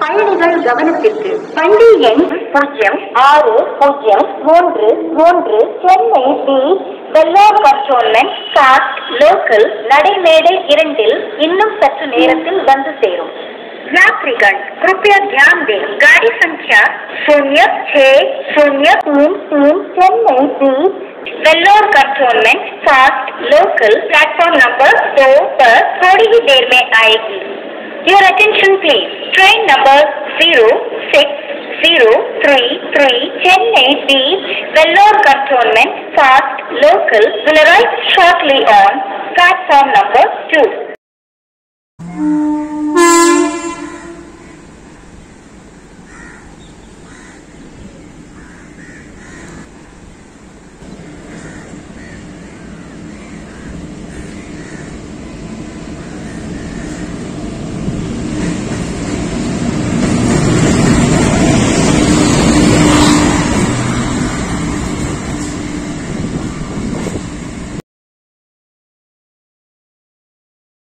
பயணிகள் கவனத்திற்கு வண்டி எண் பூஜ்ஜியம் ஆறு பூஜ்ஜியம் மூன்று மூன்று Chennai D Vellore Cantonment fast local நடைமேடை இரண்டில் இன்னும் சற்று நேரத்தில் வந்து சேரும் यात्रीगण कृपया ध्यान दें गाड़ी संख्या शून्य छः शून्य तीन तीन Chennai D Vellore Cantonment fast local platform number दो पर थोड़ी ही देर में आएगी Your attention please. Train number zero six zero three three Chennai D Vellore Cantonment Fast Local will arrive shortly on platform number two.